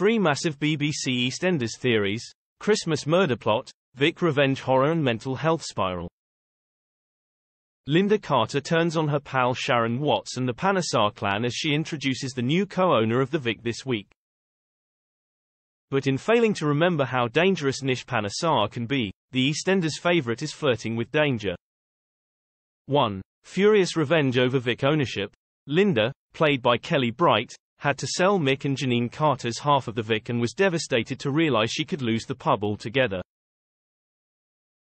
Three massive BBC EastEnders theories, Christmas murder plot, Vic revenge horror and mental health spiral. Linda Carter turns on her pal Sharon Watts and the Panesar clan as she introduces the new co-owner of the Vic this week. But in failing to remember how dangerous Nish Panesar can be, the EastEnders favorite is flirting with danger. 1. Furious revenge over Vic ownership. Linda, played by Kelly Bright, had to sell Mick and Janine Carter's half of the Vic and was devastated to realize she could lose the pub altogether.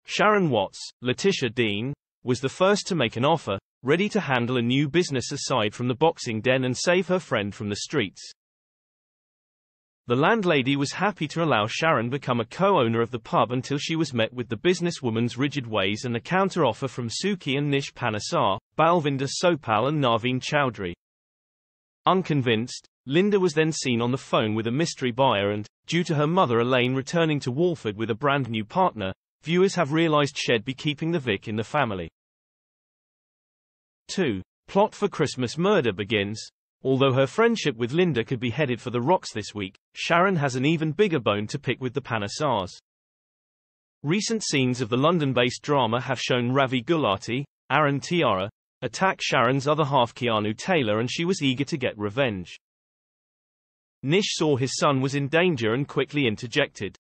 Sharon Watts, Letitia Dean, was the first to make an offer, ready to handle a new business aside from the boxing den and save her friend from the streets. The landlady was happy to allow Sharon become a co-owner of the pub until she was met with the businesswoman's rigid ways and a counter-offer from Suki and Nish Panesar, Balvinder Sopal and Navin Chowdhry. Unconvinced, Linda was then seen on the phone with a mystery buyer and, due to her mother Elaine returning to Walford with a brand new partner, viewers have realized she'd be keeping the Vic in the family. 2. Plot for Christmas murder begins. Although her friendship with Linda could be headed for the rocks this week, Sharon has an even bigger bone to pick with the Panesars. Recent scenes of the London-based drama have shown Ravi Gulati, Aaron Thiara, attack Sharon's other half Keanu Taylor and she was eager to get revenge. Nish saw his son was in danger and quickly interjected.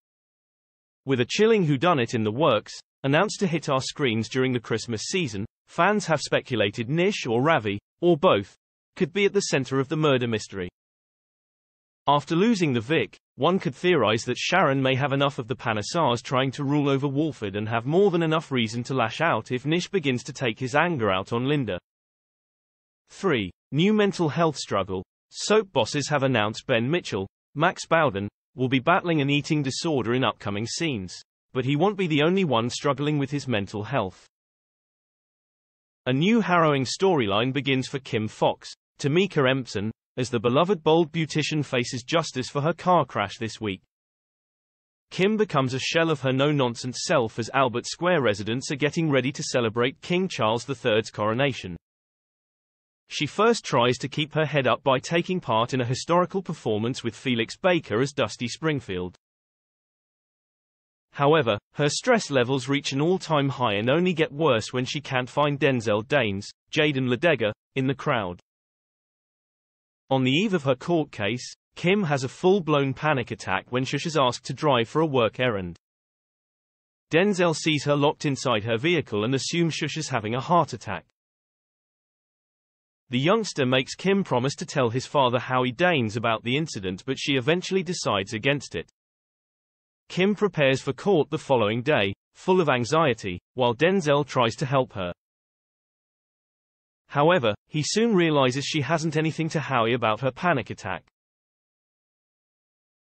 With a chilling whodunit in the works, announced to hit our screens during the Christmas season, fans have speculated Nish or Ravi, or both, could be at the center of the murder mystery. After losing the Vic, one could theorize that Sharon may have enough of the Panesars trying to rule over Walford and have more than enough reason to lash out if Nish begins to take his anger out on Linda. 3. New mental health struggle. Soap bosses have announced Ben Mitchell, Max Bowden, will be battling an eating disorder in upcoming scenes. But he won't be the only one struggling with his mental health. A new harrowing storyline begins for Kim Fox, Tameka Empson, as the beloved bold beautician faces justice for her car crash this week. Kim becomes a shell of her no-nonsense self as Albert Square residents are getting ready to celebrate King Charles III's coronation. She first tries to keep her head up by taking part in a historical performance with Felix Baker as Dusty Springfield. However, her stress levels reach an all-time high and only get worse when she can't find Denzel Danes, Jaden Ladega, in the crowd. On the eve of her court case, Kim has a full-blown panic attack when Shush is asked to drive for a work errand. Denzel sees her locked inside her vehicle and assumes Shush is having a heart attack. The youngster makes Kim promise to tell his father Howie Danes about the incident but she eventually decides against it. Kim prepares for court the following day, full of anxiety, while Denzel tries to help her. However, he soon realizes she hasn't anything to Howie about her panic attack.